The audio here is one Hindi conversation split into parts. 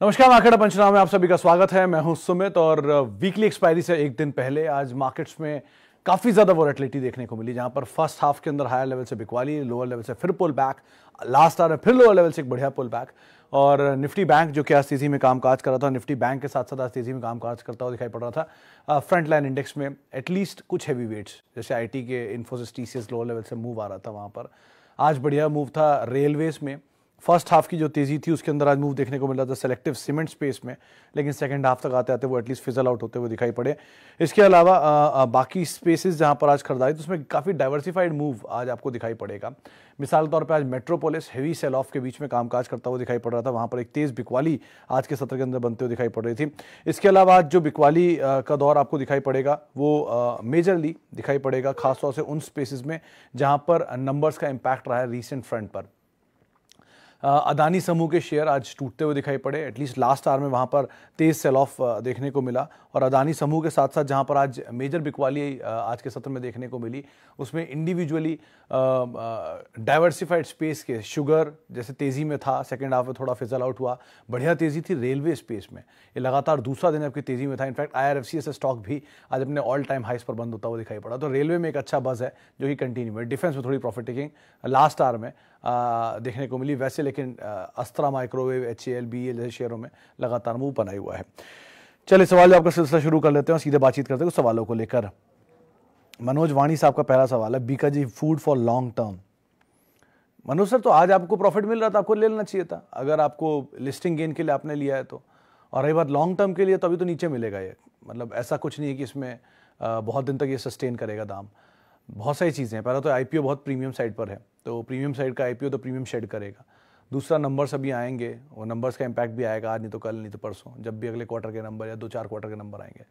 नमस्कार, मार्केट पंचनामे में आप सभी का स्वागत है। मैं हूँ सुमित और वीकली एक्सपायरी से एक दिन पहले आज मार्केट्स में काफ़ी ज़्यादा वॉलेटिलिटी देखने को मिली, जहाँ पर फ़र्स्ट हाफ़ के अंदर हायर लेवल से बिकवाली लोअर लेवल से फिर पुल बैक लास्ट आर फिर लोअर लेवल से एक बढ़िया पुल बैक और निफ्टी बैंक जो कि आज तेज़ी में कामकाज कर रहा था, निफ्टी बैंक के साथ साथ आज तेज़ी में कामकाज करता हुआ दिखाई पड़ रहा था फ्रंट लाइन इंडेक्स में एटलीस्ट कुछ हैवी वेट्स जैसे आईटी के इन्फोसिस टीसीएस लोअर लेवल से मूव आ रहा था वहाँ पर। आज बढ़िया मूव था रेलवेज में। फ़र्स्ट हाफ़ की जो तेज़ी थी उसके अंदर आज मूव देखने को मिल था सेलेक्टिव सीमेंट स्पेस में लेकिन सेकंड हाफ़ तक आते आते वो एटलीस्ट फिजल आउट होते हुए दिखाई पड़े। इसके अलावा आ, आ, बाकी स्पेसेस जहाँ पर आज खरीदारी तो उसमें काफ़ी डाइवर्सिफाइड मूव आज आपको दिखाई पड़ेगा। मिसाल के तौर पर आज मेट्रोपोलिस हेवी सेल ऑफ़ के बीच में कामकाज करता हुआ दिखाई पड़ रहा था वहाँ पर एक तेज बिकवाली आज के सत्र के अंदर बनते हुए दिखाई पड़ रही थी। इसके अलावा आज जो बिकवाली का दौर आपको दिखाई पड़ेगा वो मेजरली दिखाई पड़ेगा खासतौर से उन स्पेसिस में जहाँ पर नंबर्स का इम्पैक्ट रहा है रिसेंट फ्रंट पर। अदानी समूह के शेयर आज टूटते हुए दिखाई पड़े। एटलीस्ट लास्ट आर में वहाँ पर तेज सेल ऑफ़ देखने को मिला और अदानी समूह के साथ साथ जहाँ पर आज मेजर बिकवाली आज के सत्र में देखने को मिली, उसमें इंडिविजुअली डाइवर्सिफाइड स्पेस के शुगर जैसे तेज़ी में था सेकेंड हाफ़ में थोड़ा फिजल आउट हुआ, बढ़िया तेज़ी थी रेलवे स्पेस में। ये लगातार दूसरा दिन आपकी तेज़ी में था। In fact I R F C S stock भी आज अपने ऑल टाइम हाइस पर बंद होता हुआ दिखाई पड़ा। तो रेलवे में एक अच्छा बज़ है जो कि कंटिन्यू है। डिफेंस में थोड़ी प्रॉफिट टेकिंग लास्ट आर में देखने को मिली। वैसे लेकिन Astra microwave H A L B L जैसे शेयरों में लगातार मुँह बनाया हुआ है। चलिए, सवाल आपका सिलसिला शुरू कर लेते हैं सीधे बातचीत करते हैं सवालों को लेकर। मनोज वाणी साहब का पहला सवाल है Bikaji food for long term Manoj sir तो आज आपको प्रॉफिट मिल रहा था, आपको ले लेना चाहिए था। अगर आपको लिस्टिंग गेन के लिए आपने लिया है तो। और रही बात लॉन्ग टर्म के लिए तो अभी तो नीचे मिलेगा ये। मतलब ऐसा कुछ नहीं है कि इसमें बहुत दिन तक ये सस्टेन करेगा दाम। बहुत सारी चीज़ें हैं। पहला तो आईपीओ बहुत प्रीमियम साइड पर है। तो प्रीमियम साइड का आईपीओ तो प्रीमियम शेड करेगा। दूसरा नंबर्स अभी आएँगे, और नंबर्स का इम्पैक्ट भी आएगा, आज नहीं तो कल, नहीं तो परसों, जब भी अगले क्वार्टर के नंबर या दो चार क्वार्टर के नंबर आएँगे।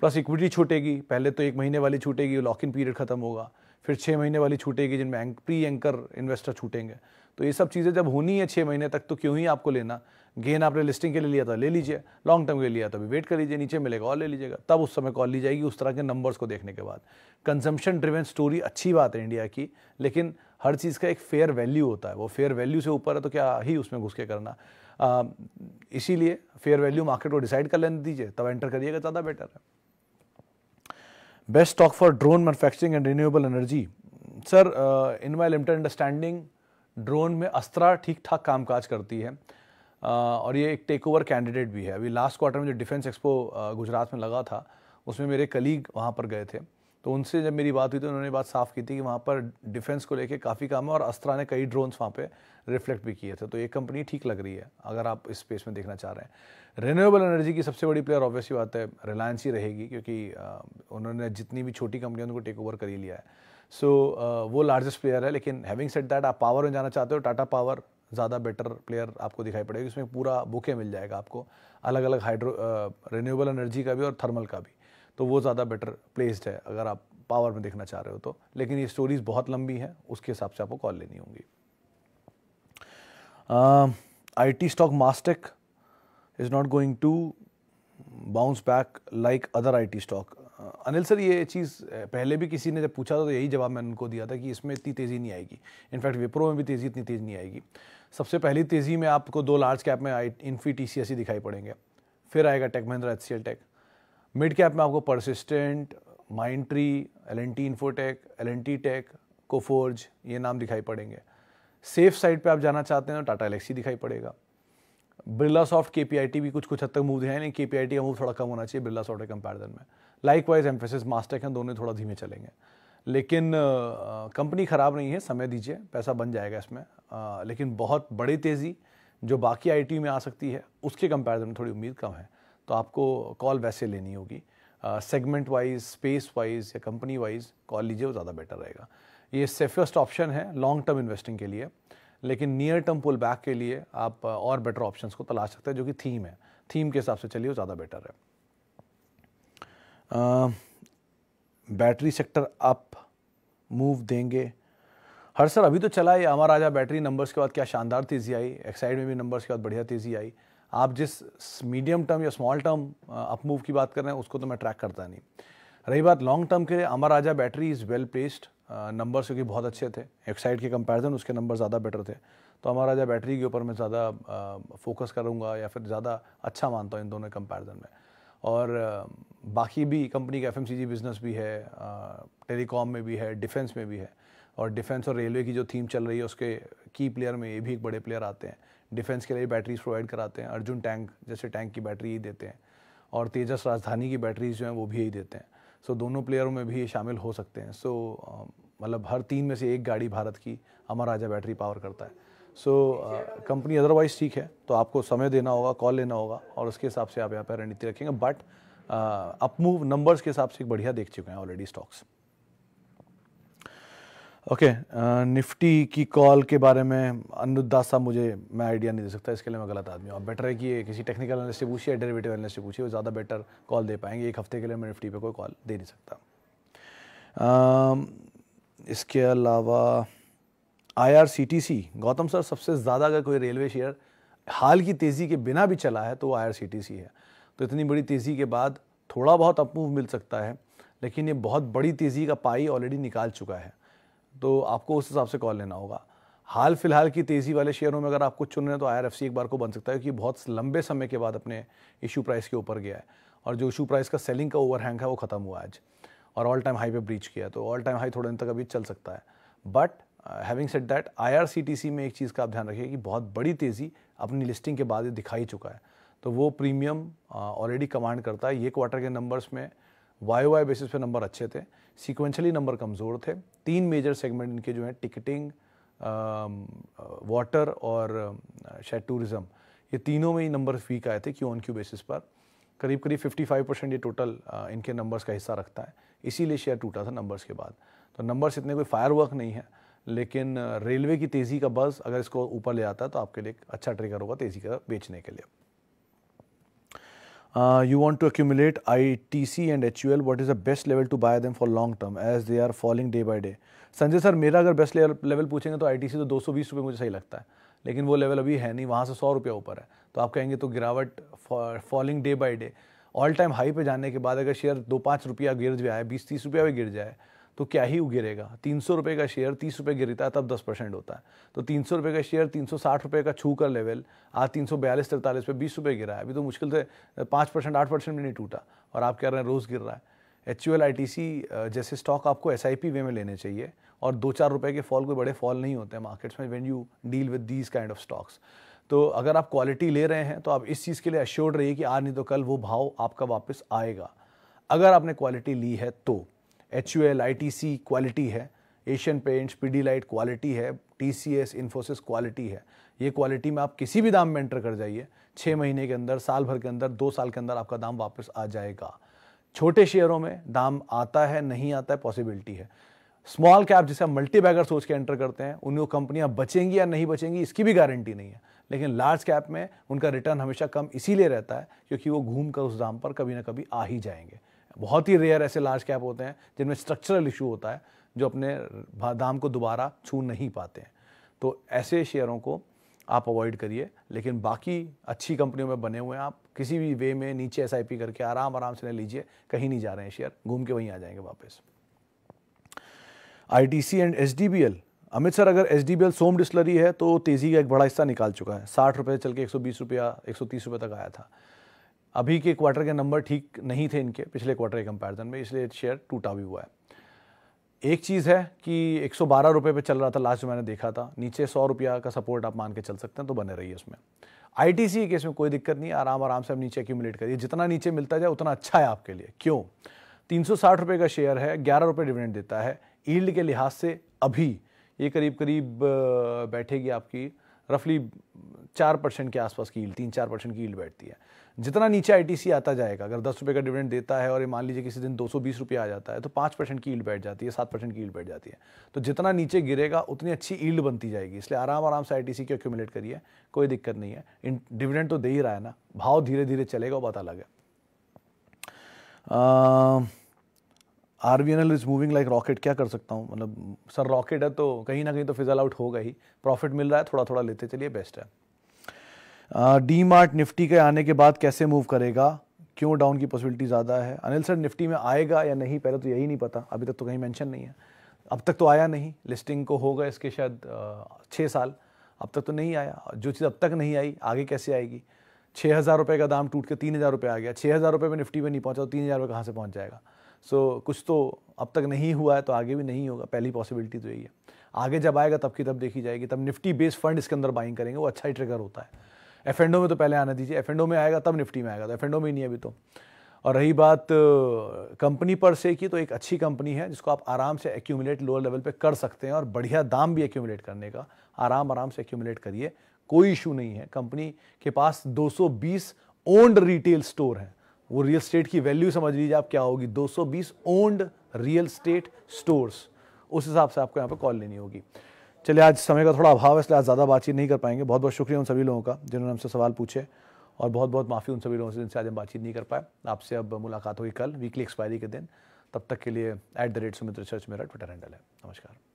प्लस इक्विटी छूटेगी, पहले तो एक महीने वाली छूटेगी लॉक इन पीरियड खत्म होगा, फिर छः महीने वाली छूटेगी, जिनमें प्री एंकर इन्वेस्टर छूटेंगे। तो ये सब चीज़ें जब होनी है छः महीने तक तो क्यों ही आपको लेना? गेन आपने लिस्टिंग के लिए लिया था, ले लीजिए। लॉन्ग टर्म के लिए लिया था, अभी वेट कर लीजिए, नीचे मिलेगा, और ले लीजिएगा। तब उस समय कॉल ली जाएगी, उस तरह के नंबर्स को देखने के बाद। कंजम्पशन ड्रिवेन स्टोरी अच्छी बात है इंडिया की, लेकिन हर चीज़ का एक फेयर वैल्यू होता है। वो फेयर वैल्यू से ऊपर है तो क्या ही उसमें घुस के करना। इसीलिए फेयर वैल्यू मार्केट को डिसाइड कर लेने दीजिए तब एंटर करिएगा ज़्यादा बेटर है। Best stock for drone manufacturing and renewable energy sir in my limited understanding drone में अस्त्रा ठीक ठाक कामकाज करती है। uh, और ये एक टेक ओवर कैंडिडेट भी है। अभी लास्ट क्वार्टर में जो डिफेंस एक्सपो गुजरात में लगा था उसमें मेरे कलीग वहाँ पर गए थे। तो उनसे जब मेरी बात हुई तो उन्होंने बात साफ़ की थी कि वहाँ पर डिफेंस को लेके काफ़ी काम है और अस्त्रा ने कई ड्रोन्स वहाँ पे रिफ्लेक्ट भी किए थे। तो ये कंपनी ठीक लग रही है अगर आप इस स्पेस में देखना चाह रहे हैं। रिन्यूएबल एनर्जी की सबसे बड़ी प्लेयर ऑब्वियसली बात है रिलायंस ही रहेगी क्योंकि उन्होंने जितनी भी छोटी कंपनियों उनको टेक ओवर कर ही लिया है। सो so, वो लार्जेस्ट प्लेयर है लेकिन हैविंग सेट दैट आप पावर में जाना चाहते हो टाटा पावर ज़्यादा बेटर प्लेयर आपको दिखाई पड़ेगा। इसमें पूरा बुके मिल जाएगा आपको अलग अलग हाइड्रो रिन्यूएबल एनर्जी का भी और थर्मल का भी। तो वो ज़्यादा बेटर प्लेस्ड है अगर आप पावर में देखना चाह रहे हो तो। लेकिन ये स्टोरीज बहुत लंबी है, उसके हिसाब से आपको कॉल लेनी होगी। I T stock Mastek is not going to bounce back like other I T stock Anil sir, ये चीज़ पहले भी किसी ने जब पूछा था तो यही जवाब मैंने उनको दिया था कि इसमें इतनी तेज़ी नहीं आएगी। इनफैक्ट विप्रो में भी तेज़ी, इतनी तेज़ नहीं आएगी। सबसे पहली तेज़ी में आपको दो लार्ज कैप में आई इन्फी टी सी दिखाई पड़ेंगे। फिर आएगा tech Mahindra H C L tech mid cap में आपको Persistent Mindtree L N T infotech L N T tech Coforge ये नाम दिखाई पड़ेंगे। सेफ़ साइड पे आप जाना चाहते हैं तो टाटा एलेक्सी दिखाई पड़ेगा। Birlasoft K P I T भी कुछ कुछ हद तक मूव है नहीं के पी आई टी का मूव थोड़ा कम होना चाहिए बिरला सॉफ्ट के कंपेरिजन में। लाइक वाइज एम्फेसिस मास्टेक हैं दोनों थोड़ा धीमे चलेंगे। लेकिन कंपनी ख़राब नहीं है समय दीजिए पैसा बन जाएगा इसमें। आ, लेकिन बहुत बड़ी तेज़ी जो बाकी आईटी में आ सकती है उसके कंपेरिजन में थोड़ी उम्मीद कम है। तो आपको कॉल वैसे लेनी होगी। सेगमेंट वाइज स्पेस वाइज या कंपनी वाइज कॉल लीजिए, वो ज़्यादा बेटर रहेगा। ये सेफेस्ट ऑप्शन है लॉन्ग टर्म इन्वेस्टिंग के लिए, लेकिन नियर टर्म पुल बैक के लिए आप और बेटर ऑप्शंस को तलाश सकते हैं, जो कि थीम है। थीम के हिसाब से चलिए, वो ज़्यादा बेटर है। बैटरी सेक्टर अप मूव देंगे। हर सर अभी तो चला है अमर राजा बैटरी नंबर्स के बाद क्या शानदार तेज़ी आई। एक्साइड में भी नंबर्स के बाद बढ़िया तेज़ी आई। आप जिस मीडियम टर्म या स्मॉल टर्म अप मूव की बात कर रहे हैं, उसको तो मैं ट्रैक करता नहीं। रही बात लॉन्ग टर्म के लिए Amara Raja battery is well placed numbers क्योंकि बहुत अच्छे थे। एक्साइड के कंपैरिजन उसके नंबर ज़्यादा बेटर थे। तो अमर राजा बैटरी के ऊपर मैं ज़्यादा फोकस करूँगा या फिर ज़्यादा अच्छा मानता हूँ इन दोनों कंपैरिजन में। और बाकी भी कंपनी का एफएमसीजी बिज़नेस भी है टेलीकॉम में भी है डिफेंस में भी है। और डिफेंस और रेलवे की जो थीम चल रही है, उसके की प्लेयर में ये भी एक बड़े प्लेयर आते हैं। डिफेंस के लिए बैटरीज प्रोवाइड कराते हैं। अर्जुन टैंक जैसे टैंक की बैटरी ही देते हैं। और तेजस राजधानी की बैटरीज जो हैं, वो भी यही देते हैं। सो दोनों प्लेयरों में भी ये शामिल हो सकते हैं। सो मतलब हर तीन में से एक गाड़ी भारत की अमर राजा बैटरी पावर करता है। सो कंपनी अदरवाइज़ ठीक है। तो आपको समय देना होगा कॉल लेना होगा, और उसके हिसाब से आप यहाँ पर रणनीति रखेंगे। बट अपमूव नंबर्स के हिसाब से एक बढ़िया देख चुके हैं ऑलरेडी स्टॉक्स ओके निफ्टी की कॉल के बारे में अनुदास साहब मुझे मैं आइडिया नहीं दे सकता इसके लिए मैं गलत आदमी हूँ। बेटर है कि किसी टेक्निकल एनालिस्ट से पूछिए डेरिवेटिव एनालिस्ट से पूछिए वो ज़्यादा बेटर कॉल दे पाएँगे। एक हफ़्ते के लिए मैं निफ्टी पे कोई कॉल दे नहीं सकता। Uh, इसके अलावा आईआरसीटीसी गौतम सर सबसे ज़्यादा अगर कोई रेलवे शेयर हाल की तेज़ी के बिना भी चला है तो वो आईआरसीटीसी है। तो इतनी बड़ी तेज़ी के बाद थोड़ा बहुत अपमूव मिल सकता है लेकिन ये बहुत बड़ी तेज़ी का पाई ऑलरेडी निकाल चुका है। तो आपको उस हिसाब से कॉल लेना होगा। हाल फ़िलहाल की तेज़ी वाले शेयरों में अगर आपको चुन रहे हैं तो आई एक बार को बन सकता है, क्योंकि बहुत लंबे समय के बाद अपने इशू प्राइस के ऊपर गया है। और जो इशू प्राइस का सेलिंग का ओवरहैंग है, वो ख़त्म हुआ आज। और ऑल टाइम हाई पे ब्रीच किया तो ऑल टाइम हाई थोड़े दिन तक अभी चल सकता है। But having set that IRCTC में एक चीज़ का आप ध्यान रखिए कि बहुत बड़ी तेज़ी अपनी लिस्टिंग के बाद दिखाई चुका है। तो वो प्रीमियम ऑलरेडी कमांड करता है। ये क्वार्टर के नंबर्स में वाई वाई बेसिस पे नंबर अच्छे थे सीक्वेंशली नंबर कमज़ोर थे। तीन मेजर सेगमेंट इनके जो हैं टिकटिंग वाटर और शायद टूरिज़्म ये तीनों में ही नंबर वीक आए थे क्यू ऑन क्यू बेसिस पर। करीब करीब 55 परसेंट ये टोटल इनके नंबर्स का हिस्सा रखता है। इसीलिए शेयर टूटा था नंबर्स के बाद। तो नंबर्स इतने कोई फायर वर्क नहीं है, लेकिन रेलवे की तेज़ी का बस अगर इसको ऊपर ले आता है तो आपके लिए अच्छा ट्रिगर होगा तेज़ी का बेचने के लिए। Uh, I T C and H U L what is the best level to buy them for long term as they are falling day by day Sanjay sir मेरा अगर बेस्ट लेवल पूछेंगे तो आई टी सी तो दो सौ बीस रुपये मुझे सही लगता है लेकिन वो लेवल अभी है नहीं वहाँ से सौ रुपये ऊपर है। तो आप कहेंगे तो गिरावट falling day by day all time high पे जाने के बाद अगर शेयर दो पाँच रुपया गिर जाए बीस तीस रुपया भी गिर जाए तो क्या ही गिरेगा? तीन सौ रुपये का शेयर तीस रुपये गिरता है, तब दस परसेंट होता है। तो तीन सौ रुपये का शेयर तीन सौ साठ रुपये का छू कर लेवल आज तीन सौ बयालीस तिरतालीस पे बीस रुपये गिरा है। अभी तो मुश्किल से पाँच परसेंट, आठ परसेंट भी नहीं टूटा और आप कह रहे हैं रोज़ गिर रहा है। H U I T C जैसे स्टॉक आपको एस आई पी वे में लेने चाहिए और दो चार रुपये के फॉल कोई बड़े फॉल नहीं होते हैं मार्केट्स में when you deal with these kind of stocks तो अगर आप क्वालिटी ले रहे हैं तो आप इस चीज़ के लिए अश्योर्ड रहिए कि आज नहीं तो कल वो भाव आपका वापस आएगा। अगर आपने क्वालिटी ली है तो। H U L I T C quality है Asian paints P D light quality है T C S Infosys quality है। ये क्वालिटी में आप किसी भी दाम में एंटर कर जाइए। छः महीने के अंदर, साल भर के अंदर, दो साल के अंदर आपका दाम वापस आ जाएगा। छोटे शेयरों में दाम आता है, नहीं आता है पॉसिबिलिटी है। स्मॉल कैप जिसे आप मल्टी बैगर सोच के एंटर करते हैं उन कंपनियाँ बचेंगी या नहीं बचेंगी, इसकी भी गारंटी नहीं है। लेकिन लार्ज कैप में उनका रिटर्न हमेशा कम इसीलिए रहता है, क्योंकि वो घूम कर उस दाम पर कभी ना कभी आ ही जाएँगे। बहुत ही रेयर ऐसे लार्ज कैप होते हैं, जिनमें स्ट्रक्चरल इशू होता है, जो अपने दाम को दोबारा छू नहीं पाते हैं। तो ऐसे शेयरों को आप अवॉइड करिए, लेकिन बाकी अच्छी कंपनियों में बने हुए हैं आप, किसी भी वे में नीचे एसआईपी करके आराम आराम से ले लीजिए, कहीं नहीं जा रहे हैं शेयर घूम के वहीं आ जाएँगे वापस। I T C and H Amit sir, अगर H D B L Som distillery है तो तेज़ी का एक बड़ा हिस्सा निकाल चुका है। साठ रुपये चल के एक सौ बीस रुपया, एक सौ तीस रुपये तक आया था। अभी के क्वार्टर के नंबर ठीक नहीं थे इनके, पिछले क्वार्टर के कंपैरिजन में, इसलिए शेयर टूटा भी हुआ है। एक चीज़ है कि एक सौ बारह रुपये पे चल रहा था लास्ट जो मैंने देखा था, नीचे सौ रुपया का सपोर्ट आप मान के चल सकते हैं तो बने रहिए उसमें। आई टी सी केस में कोई दिक्कत नहीं आराम आराम से आप नीचे एक्यूमुलेट करिए। जितना नीचे मिलता जाए, उतना अच्छा है आपके लिए। क्यों? तीन सौ साठ रुपये का शेयर है, ग्यारह रुपये डिविडेंड देता है। ईल्ड के लिहाज से अभी ये करीब करीब बैठेगी आपकी रफली चार परसेंट के आसपास की ईल्ड तीन चार परसेंट की ईल्ड बैठती है। जितना नीचे आईटीसी आता जाएगा, अगर दस रुपये का डिविडेंड देता है और मान लीजिए किसी दिन दो सौ बीस रुपये आ जाता है तो पाँच परसेंट की ईल्ड बैठ जाती है, सात परसेंट की ईल्ड बैठ जाती है। तो जितना नीचे गिरेगा, उतनी अच्छी ईल्ड बनती जाएगी। इसलिए आराम आराम से आई की एक्यूमुलेट करिए, कोई दिक्कत नहीं है। इन डिविडेंड तो दे ही रहा है ना, भाव धीरे धीरे चलेगा वो अलग है। R V N L is moving like rocket क्या कर सकता हूँ? मतलब सर रॉकेट है तो कहीं ना कहीं तो फिजल आउट होगा ही। प्रॉफिट मिल रहा है थोड़ा थोड़ा लेते चलिए बेस्ट है। डी मार्ट निफ्टी के आने के बाद कैसे मूव करेगा? क्यों डाउन की पॉसिबिलिटी ज़्यादा है? अनिल सर, निफ्टी में आएगा या नहीं? पहले तो यही नहीं पता, अभी तक तो कहीं मेंशन नहीं है। अब तक तो आया नहीं। लिस्टिंग को होगा इसके शायद छः साल। अब तक तो नहीं आया। जो चीज़ अब तक नहीं आई, आगे कैसे आएगी? छः हज़ार रुपये का दाम टूट के तीन हज़ार रुपये आ गया। छः हज़ार रुपये में निफ्टी में नहीं पहुँचा तो तीन हज़ार रुपये कहाँ से पहुँच जाएगा? सो so, कुछ तो अब तक नहीं हुआ है तो आगे भी नहीं होगा। पहली पॉसिबिलिटी तो यही है। आगे जब आएगा तब की तब देखी जाएगी। तब निफ्टी बेस्ड फंड इसके अंदर बाइंग करेंगे। वो अच्छा ही ट्रिगर होता है। एफ़ में तो पहले आना दीजिए। एफ़ में आएगा तब निफ्टी में आएगा। तो एफ़ में ही नहीं अभी तो। और रही बात कंपनी पर से की तो एक अच्छी कंपनी है जिसको आप आराम से एक्यूमुलेट लोअर लेवल पे कर सकते हैं और बढ़िया दाम भी एक्यूमुलेट करने का। आराम आराम से एक्यूमुलेट करिए। कोई इशू नहीं है। कंपनी के पास 220 ओन्ड रिटेल स्टोर है। वो रियल स्टेट की वैल्यू समझ लीजिए आप क्या होगी? 220 ओन्ड रियल स्टेट स्टोर्स उस हिसाब से आपको यहाँ पे कॉल लेनी होगी। चलिए, आज समय का थोड़ा अभाव है, इसलिए आज ज़्यादा बातचीत नहीं कर पाएँगे। बहुत बहुत शुक्रिया उन सभी लोगों का जिन्होंने हमसे सवाल पूछे और बहुत बहुत माफ़ी उन सभी लोगों से जिनसे आज हम बातचीत नहीं कर पाए। आपसे अब मुलाकात होगी कल वीकली एक्सपायरी के दिन। तब तक के लिए at the rate Sumitra church मेरा ट्विटर हैंडल है। नमस्कार।